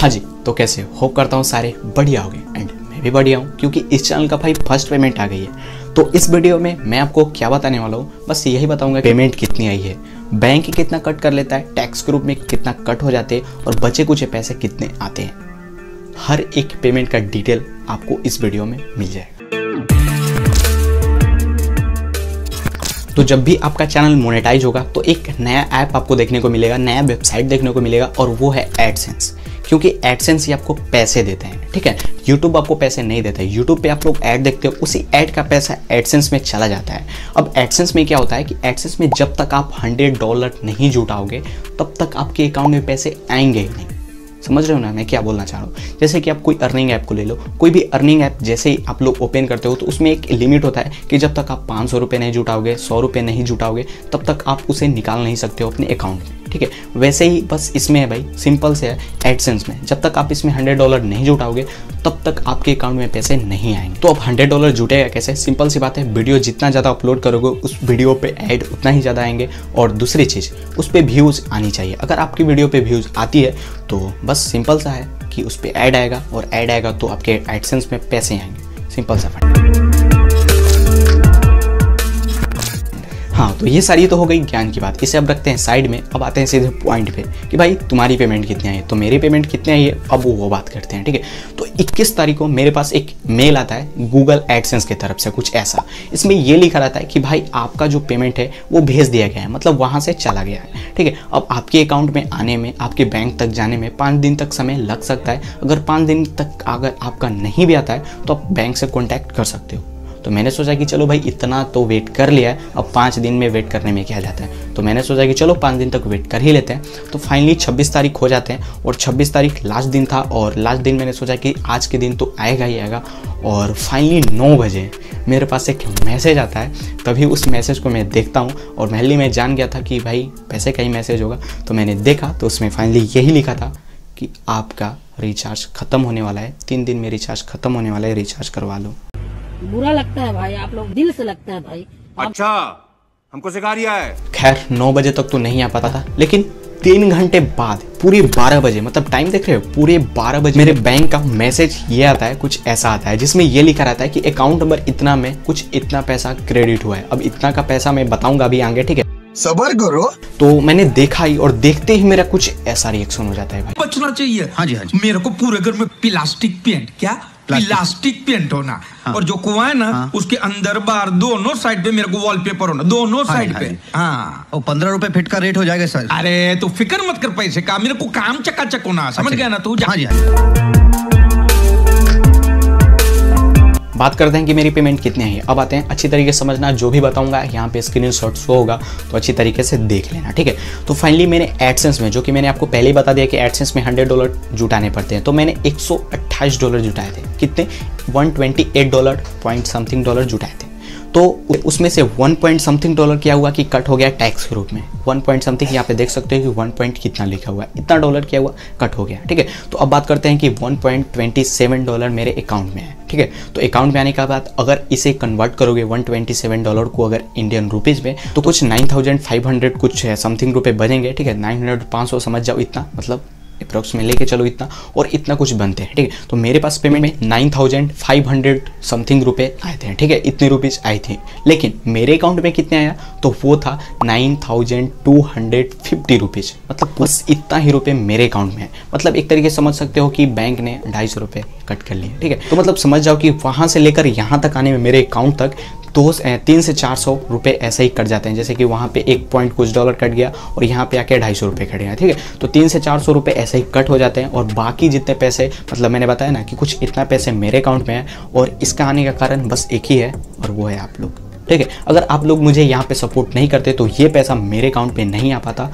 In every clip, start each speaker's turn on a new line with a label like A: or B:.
A: हाँ जी तो कैसे? होप करता हूँ सारे बढ़िया हो एंड मैं भी बढ़िया हूँ, क्योंकि इस चैनल का भाई फ़र्स्ट पेमेंट आ गई है। तो इस वीडियो में मैं आपको क्या बताने वाला हूँ, बस यही बताऊँगा पेमेंट कितनी आई है। बैंक कितना कट कर लेता है टैक्स ग्रुप में कितना कट हो जाते हैं, और बचे कुछ पैसे कितने आते हैं। हर एक पेमेंट का डिटेल आपको इस वीडियो में मिल जाएगा। तो जब भी आपका चैनल मोनेटाइज होगा तो एक नया ऐप आपको देखने को मिलेगा, नया वेबसाइट देखने को मिलेगा और वो है एडसेंस क्योंकि एडसेंस ही आपको पैसे देते हैं, ठीक है? यूट्यूब आपको पैसे नहीं देता है। यूट्यूब पे आप लोग ऐड देखते हो, उसी ऐड का पैसा एडसेंस में चला जाता है। अब एडसेंस में क्या होता है कि एडसेंस में जब तक आप हंड्रेड डॉलर नहीं जुटाओगे, तब तक आपके अकाउंट में पैसे आएँगे ही नहीं। समझ रहे हो ना मैं क्या बोलना चाह रहा हूँ? जैसे कि आप कोई अर्निंग ऐप को ले लो, कोई भी अर्निंग ऐप जैसे ही आप लोग ओपन करते हो तो उसमें एक लिमिट होता है कि जब तक आप पाँच सौ रुपये नहीं जुटाओगे, सौ रुपये नहीं जुटाओगे, तब तक आप उसे निकाल नहीं सकते हो अपने अकाउंट में। ठीक है? वैसे ही बस इसमें है भाई सिंपल से है एडसेंस में। जब तक आप इसमें हंड्रेड डॉलर नहीं जुटाओगे, तब तक आपके अकाउंट में पैसे नहीं आएँगे। तो अब हंड्रेड डॉलर जुटेगा कैसे? सिंपल सी बात है वीडियो जितना ज़्यादा अपलोड करोगे, उस वीडियो पे ऐड उतना ही ज़्यादा आएँगे। और दूसरी चीज़, उस पर व्यूज़ आनी चाहिए। अगर आपकी वीडियो पे व्यूज़ आती है तो बस सिंपल सा है कि उस पर ऐड आएगा। और ऐड आएगा तो आपके एडसेंस में पैसे आएँगे। सिंपल सा फंड। हाँ तो ये सारी तो हो गई ज्ञान की बात। इसे अब रखते हैं साइड में अब आते हैं सीधे पॉइंट पे कि भाई तुम्हारी पेमेंट कितनी आई है? तो मेरी पेमेंट कितनी आई है? अब वो, वो बात करते हैं ठीक है? तो 21 तारीख को मेरे पास एक मेल आता है गूगल एडसेंस की तरफ़ से कुछ ऐसा। इसमें ये लिखा रहता है कि भाई आपका जो पेमेंट है वो भेज दिया गया है मतलब वहाँ से चला गया है ठीक है? अब आपके अकाउंट में आने में आपके बैंक तक जाने में पाँच दिन तक समय लग सकता है। अगर पाँच दिन तक अगर आपका नहीं भी आता है तो आप बैंक से कॉन्टैक्ट कर सकते हो। तो मैंने सोचा कि चलो भाई, इतना तो वेट कर लिया है। अब पाँच दिन में वेट करने में क्या जाता है? तो मैंने सोचा कि चलो पाँच दिन तक वेट कर ही लेते हैं। तो फाइनली छब्बीस तारीख हो जाते हैं और छब्बीस तारीख लास्ट दिन था और लास्ट दिन मैंने सोचा कि आज के दिन तो आएगा ही आएगा। और फाइनली नौ बजे मेरे पास एक मैसेज आता है। तभी उस मैसेज को मैं देखता हूँ और महली में जान गया था कि भाई, पैसे का ही मैसेज होगा। तो मैंने देखा तो उसमें फाइनली यही लिखा था कि आपका रिचार्ज ख़त्म होने वाला है। तीन दिन में रिचार्ज ख़त्म होने वाला है रिचार्ज करवा लो।
B: बुरा लगता है भाई आप लोग दिल से लगता है भाई।
C: अच्छा हमको सिखा रिया है।
A: खैर नौ बजे तक तो नहीं आ पाता था लेकिन तीन घंटे बाद पूरे बारह बजे मतलब टाइम देख रहे हो पूरे बारह बजे मेरे बैंक का मैसेज ये आता है कुछ ऐसा आता है जिसमें ये लिखा रहता है कि अकाउंट नंबर इतना में कुछ इतना पैसा क्रेडिट हुआ है। अब इतना का पैसा मैं बताऊँगा अभी आगे ठीक है?
D: सबर करो।
A: तो मैंने देखा ही और देखते ही मेरा कुछ ऐसा रिएक्शन हो जाता है भाई।
E: बचना चाहिए।
D: हाँ जी, हाँ जी।
E: मेरे को पूरे घर में प्लास्टिक पेंट क्या? प्लास्टिक पेंट होना।
D: हाँ।
E: और जो कुआ है ना
D: हाँ।
E: उसके अंदर बाहर दोनों साइड पे मेरे को वॉलपेपर होना। दोनों
D: हाँ
E: साइड
D: हाँ
E: पे। हाँ।
D: वो पंद्रह रुपए फिट का रेट हो जाएगा सर।
E: अरे तू फ़िक्र मत कर पैसे का। मेरे को काम चकाचक होना समझ
D: अच्छा।
E: गया ना तू? जा।
D: हाँ जी हाँ जी।
A: बात करते हैं कि मेरी पेमेंट कितनी है। अब आते हैं, अच्छी तरीके से समझना, जो भी बताऊँगा, यहाँ पे स्क्रीन शॉट शो होगा तो अच्छी तरीके से देख लेना, ठीक है? तो फाइनली मैंने एडसेंस में, जो कि मैंने आपको पहले ही बता दिया कि एडसेंस में हंड्रेड डॉलर जुटाने पड़ते हैं तो मैंने एक डॉलर जुटाए थे। कितने? One dollar point something dollar जुटाए थे। तो उसमें से वन पॉइंट समथिंग डॉलर क्या हुआ कि कट हो गया टैक्स के रूप में? वन पॉइंट समथिंग यहाँ पे देख सकते हो कि वन पॉइंट कितना लिखा हुआ है। इतना डॉलर क्या हुआ? कट हो गया, ठीक है? तो अब बात करते हैं कि one point twenty seven dollar मेरे अकाउंट में है, ठीक है? तो अकाउंट में आने के बाद अगर इसे कन्वर्ट करोगे वन ट्वेंटी सेवन डॉलर को अगर इंडियन रुपीज़ में तो कुछ नाइन थाउज़ेंड फाइव हंड्रेड कुछ समथिंग रुपये बनेंगे, ठीक है? नाइन हंड्रेड पाँच सौ समझ जाओ इतना मतलब अप्रॉक्स में लेके चलो इतना, और इतना कुछ बनते हैं, ठीक है? तो मेरे पास पेमेंट में nine thousand five hundred something रुपए आए थे, ठीक है? इतने रुपीज़ आई थी। लेकिन मेरे अकाउंट में कितने आया? तो वो था nine thousand two hundred fifty rupees मतलब बस इतना ही रुपए मेरे अकाउंट में है। मतलब एक तरीके समझ सकते हो कि बैंक ने ढाई सौ रुपये कट कर लिए, ठीक है? तो मतलब समझ जाओ कि वहाँ से लेकर यहाँ तक आने में मेरे अकाउंट तक दो तीन से चार सौ रुपये ऐसे ही कट जाते हैं। जैसे कि वहाँ पे एक पॉइंट कुछ डॉलर कट गया और यहाँ पे आके ढाई सौ रुपये कट गया ठीक है? तो तीन से चार सौ रुपये ऐसे ही कट हो जाते हैं और बाकी जितने पैसे मतलब मैंने बताया ना कि कुछ इतना पैसे मेरे अकाउंट में है और इसका आने का कारण बस एक ही है और वो है आप लोग, ठीक है? अगर आप लोग मुझे यहाँ पे सपोर्ट नहीं करते तो ये पैसा मेरे अकाउंट पे नहीं आ पाता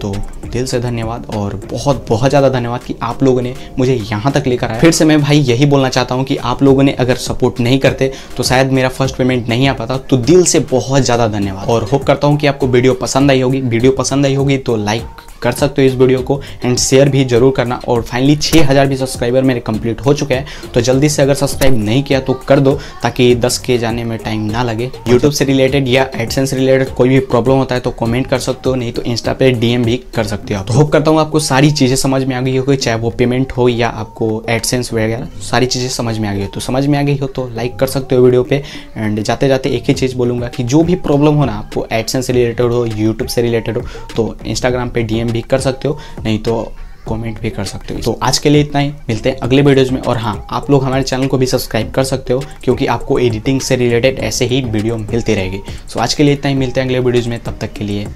A: तो दिल से धन्यवाद और बहुत बहुत ज़्यादा धन्यवाद कि आप लोगों ने मुझे यहाँ तक लेकर आया। फिर से मैं भाई यही बोलना चाहता हूँ कि आप लोगों ने अगर सपोर्ट नहीं करते तो शायद मेरा फ़र्स्ट पेमेंट नहीं आ पाता तो दिल से बहुत ज़्यादा धन्यवाद। और होप करता हूँ कि आपको वीडियो पसंद आई होगी। वीडियो पसंद आई होगी तो लाइक कर सकते हो इस वीडियो को एंड शेयर भी ज़रूर करना और फाइनली 6000 भी सब्सक्राइबर मेरे कंप्लीट हो चुके हैं तो जल्दी से अगर सब्सक्राइब नहीं किया तो कर दो ताकि 10 के जाने में टाइम ना लगे। यूट्यूब से रिलेटेड या एडसेंस रिलेटेड कोई भी प्रॉब्लम होता है तो कॉमेंट कर सकते हो, नहीं तो इंस्टा पे डीएम भी कर सकते हो तो होप करता हूँ आपको सारी चीज़ें समझ में आ गई होगी, चाहे वो पेमेंट हो या आपको एडसेंस वगैरह, सारी चीज़ें समझ में आ गई हो। तो समझ में आ गई हो तो लाइक कर सकते हो वीडियो पे एंड जाते जाते एक ही चीज़ बोलूँगा कि जो भी प्रॉब्लम हो ना आपको एडसेंस से रिलेटेड हो यूट्यूब से रिलेटेड हो तो इंस्टाग्राम पे डीएम भी कर सकते हो, नहीं तो कमेंट भी कर सकते हो। तो आज के लिए इतना ही। मिलते हैं अगले वीडियोज़ में। और हाँ आप लोग हमारे चैनल को भी सब्सक्राइब कर सकते हो, क्योंकि आपको एडिटिंग से रिलेटेड ऐसे ही वीडियो मिलती रहेगी। सो आज के लिए इतना ही। मिलते हैं अगले वीडियोज़ में। तब तक के लिए।